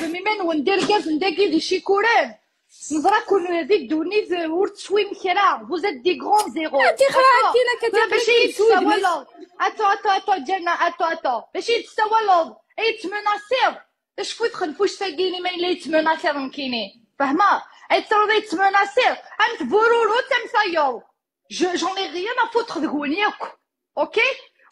دميمان وندير كاز نداكي دي شيكوران نظراكم هذيك دونيت ورتسوي مكرا فوزات دي غران زيرو انتي كتاكل ماشي السود يتساوى بس. لوض اتو اتو اتو ديالنا اتو اتو ماشي يتساوى لوض اش فوت خنفوش ساقيني ما الا يتمناسير مكيني فاهمة اي ترى يتمناسير أنت بورورو تمسايو جون اي ريان ا فوتر أوكي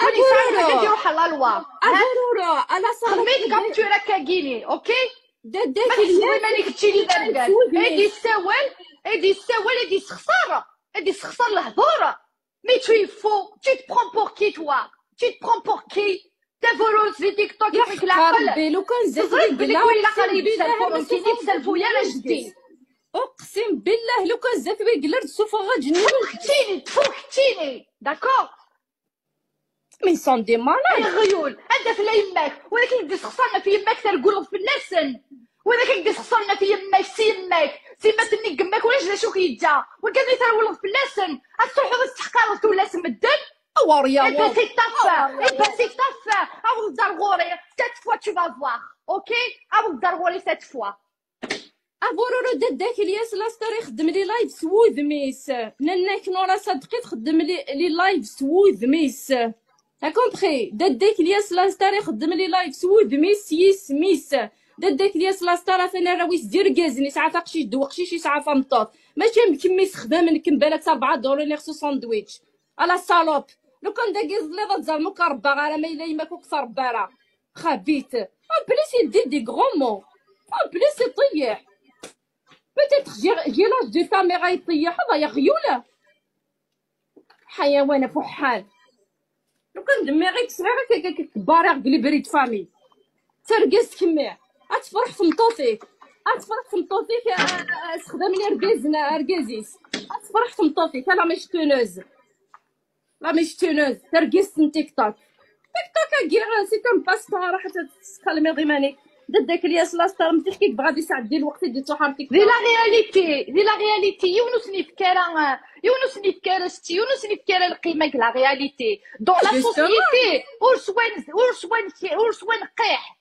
وني أبورورو. ساعه كديرو حلا لوا أبورورو على خدميت صالح كابتورا كاكيني أوكي داداك ما تحسبي الياس مالك لي سودني. ايدي السوال ايدي السوال ايدي سخسارة ايدي سخسار الهضورة مي tu es faux tu te prends pour qui toi? Tu te prends pour qui? تا فولوز في تيك توك يحق العقل لو كان زاد لي كل أقسم قريب بالله سلفو ما كي تسلفو يا جدي اقسم بالله لو كان زاد لي قلا سوف غنجنن فوختيني تفوختيني داكور مي سون دي مالاد غيول. هذا في يماك ولكن يدي سخسرنا في يماك ترقل في اللسن ولكن يدي سخسرنا في يماك سي يماك سي ما تني قماك ولا جلا شوك يجا؟ وكان يترولد في اللسن الصحو تستحقر ولا سمدن وريا c'est ta fin. Avant de dargoré, cette fois tu vas voir. Ok? Avant de dargoré cette fois. ابورورو داداك الياس لاستر يخدم لي لايف سوود ميس. نناك نورا صدقي تخدم لي لايف سوود ميس. كومبخي داداك الياس لاستر يخدم لي لايف سوود ميس يس ميس داداك الياس لاستر ثاني راه ويس دير كازني ساعه تقشي دوقشي شي ساعه فمطوط ماشي مكميس خدام نكم بالك 4 دولار اللي خصو ساندويتش على الصالوب لو كان داكيز لي غتزال كربا غير ما الا يماك وكسر برا خبيت ان بليس يدير دي غرون مو ان بليس يطيح بتيتر جي لاج دو كاميرا يطيح هذا يا غيولة حيوانة فحال كان صغيرة كبارة قلي بريد فامي. ترقز كميع اتفرح في مطوطيك اتفرح في مطوطيك استخدم لي رقازنا رقازيس اتفرح في مطوطيك لا مش تونوز. لا مش تونوز. ترقز من تيك توك. تيك توك غير سي كم باسبور حتى تسكلمي غيمانيك دداك الياس لاستر متحكيك بغادي ساعد ديال الوقت دي تحرم تيك دي لا رياليتي دي لا رياليتي. يونس نفكارا يونس نفكارا ستي يونس نفكارا القيمة لا رياليتي. دون لا. سوسيتي ورسوان ورسوان ورسوان قيح.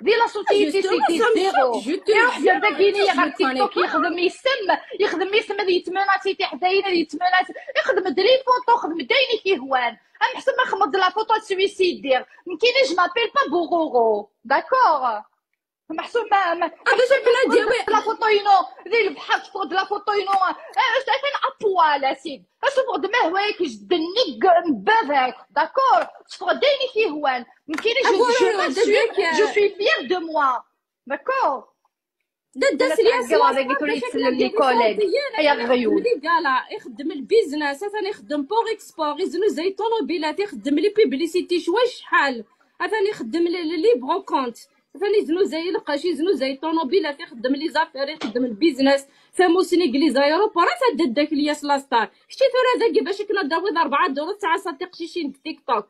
دي لا سوسيتي Justement, سي me زيرو. يروح داكيني je غير تيك توك. يخدم يسم يخدم يسم هذه يتمناتي تي حداينا يتمنات يخدم دري فوطو خدم دايني كي هوان. أم حسن ما خمض لا فوطو سويسيدير مكيني جو مابيل با بوغوغو. داكور محسوب ما ما هذا بلا دياوي لا فوطو ينو. ذي البحر تفوق د لا فوطو ينو. فين ابوال سيد. أشوف د ما هواك جدني مبابك داكور. تفوق دايني فيه هوان. أبو جو سوي فيير دو موا داكور. ددا سلياس تعقل هذاك يقول لي تسلم لي كوليك. يا غيول. اللي قالا يخدم البيزنس ثاني يخدم بوغ إكسبور. يزنو زي طوموبيلات يخدم لي بيبليسيتي شوي شحال. ثاني يخدم لي لي ثاني يزنو زي القاش يزنو زي طوموبيلات يخدم لي زافير يخدم البيزنس فاموسني قلي زايروبورا دداك الياس لاستار شتي ثورا داكي باش كنا داوي 4 دولار تاع صاتي قشيشين في تيك توك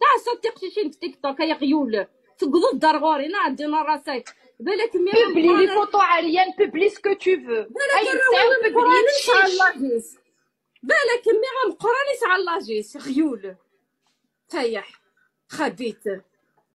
تاع صاتي قشيشين في تيك توك يا غيول تقضوا الدار غوري نعدينا راسك بالك مي Publie les photos aériennes, publie ce que tu veux. Aïe, c'est un peu بالك بالك مي غنقراني على لاجيس غيول. تايح خبيت.